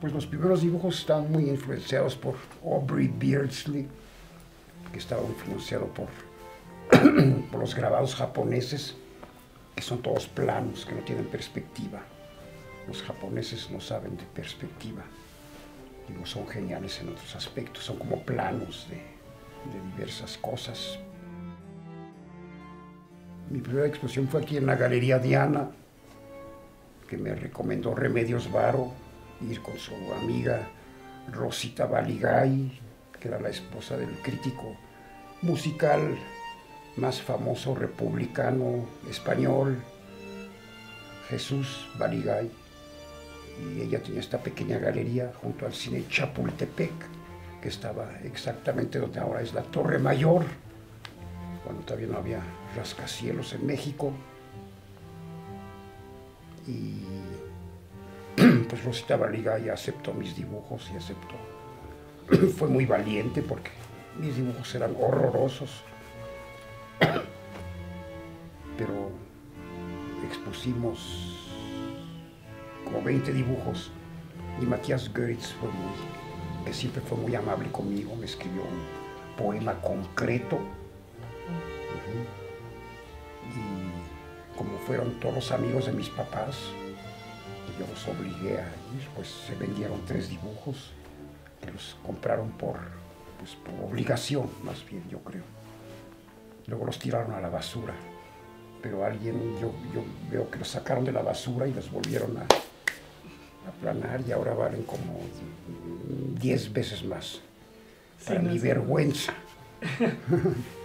Pues los primeros dibujos estaban muy influenciados por Aubrey Beardsley, que estaba influenciado por, los grabados japoneses, que son todos planos, que no tienen perspectiva. Los japoneses no saben de perspectiva. Digo, son geniales en otros aspectos, son como planos de diversas cosas. Mi primera exposición fue aquí en la Galería Diana, que me recomendó Remedios Varo, ir con su amiga Rosita Baligay, que era la esposa del crítico musical más famoso republicano español, Jesús Baligay. Y ella tenía esta pequeña galería junto al cine Chapultepec, que estaba exactamente donde ahora es la Torre Mayor, cuando todavía no había rascacielos en México. Y pues Rosita Baligay aceptó mis dibujos y aceptó. Fue muy valiente porque mis dibujos eran horrorosos. Pero expusimos como 20 dibujos y Matías Goetz fue muy, que siempre fue muy amable conmigo, me escribió un poema concreto. Y como fueron todos amigos de mis papás, yo los obligué a ir, pues se vendieron tres dibujos que los compraron por, pues, por obligación, más bien, yo creo. Luego los tiraron a la basura, pero alguien, yo, yo veo que los sacaron de la basura y los volvieron a aplanar y ahora valen como 10 veces más. Para mi vergüenza.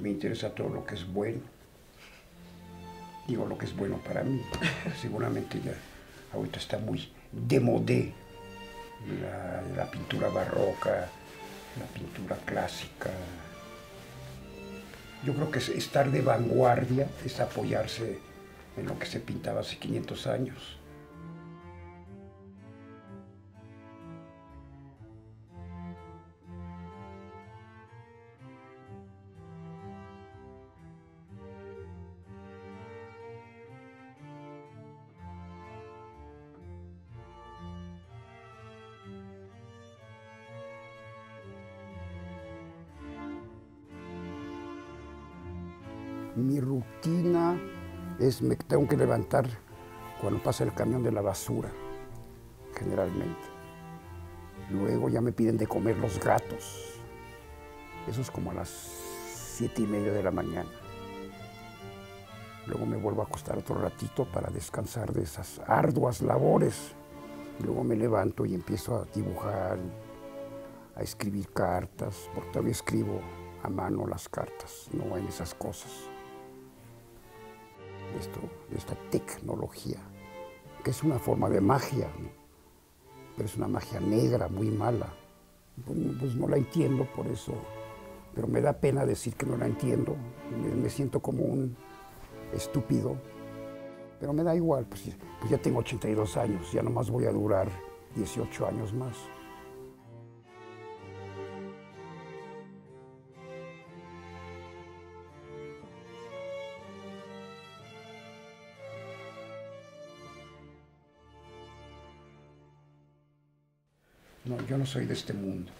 me interesa todo lo que es bueno. Digo lo que es bueno para mí. Seguramente ya ahorita está muy demodé la, la pintura barroca, la pintura clásica. Yo creo que es estar de vanguardia es apoyarse en lo que se pintaba hace 500 años. Mi rutina es me tengo que levantar cuando pasa el camión de la basura, generalmente. Luego ya me piden de comer los gatos. Eso es como a las siete y media de la mañana. Luego me vuelvo a acostar otro ratito para descansar de esas arduas labores. Luego me levanto y empiezo a dibujar, a escribir cartas, porque todavía escribo a mano las cartas, no en esas cosas de, esta tecnología, que es una forma de magia, pero es una magia negra, muy mala. Pues, pues, no la entiendo por eso, pero me da pena decir que no la entiendo. Me, me siento como un estúpido, pero me da igual, pues, pues ya tengo 82 años, ya nomás voy a durar 18 años más. No, yo no soy de este mundo.